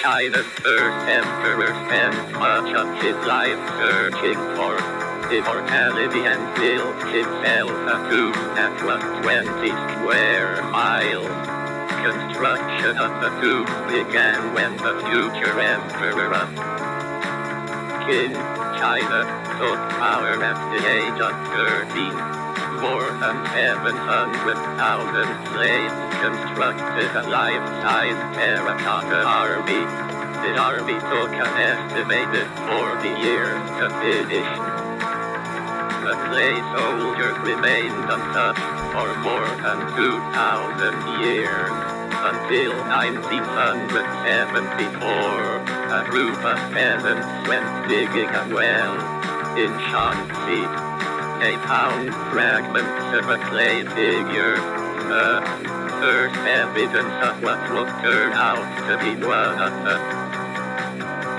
China's first emperor spent much of his life searching for immortality and built himself a tomb that was 20 square miles. Construction of the tomb began when the future emperor of Qin, China, took power at the age of 13. More than 700,000 slaves constructed a life-size terracotta army. The army took an estimated 40 years to finish. The clay soldiers remained untouched for more than 2,000 years. Until 1974, a group of peasants went digging a well in Shaanxi. They found fragments of a clay figure, the first evidence of what would turn out to be one of the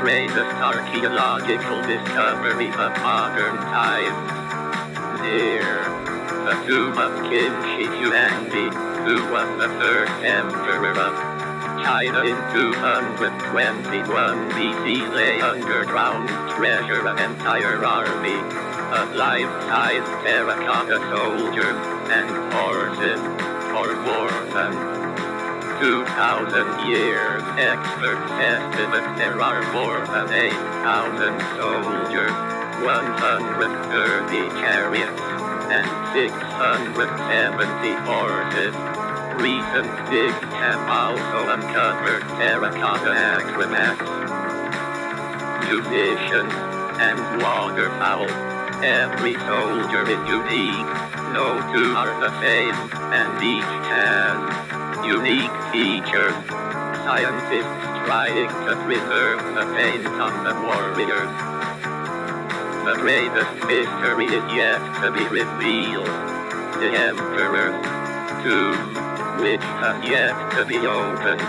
greatest archaeological discoveries of modern times. The tomb of Qin Shi Huangdi, who was the first emperor of China in 221 BC lay underground treasure an entire army of life-size terracotta soldiers and horses for than 2,000 years. Experts estimate there are more than 8,000 soldiers, 130 chariots, and 670 horses. Recent digs have also uncovered terracotta acrobats, musicians, and waterfowl. Every soldier is unique. No two are the same, and each has unique features. Scientists trying to preserve the paint on the warriors. The greatest mystery is yet to be revealed. The Emperor's tomb, which has yet to be opened.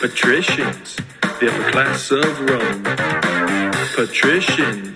Patricians, the upper class of Rome. Patricians,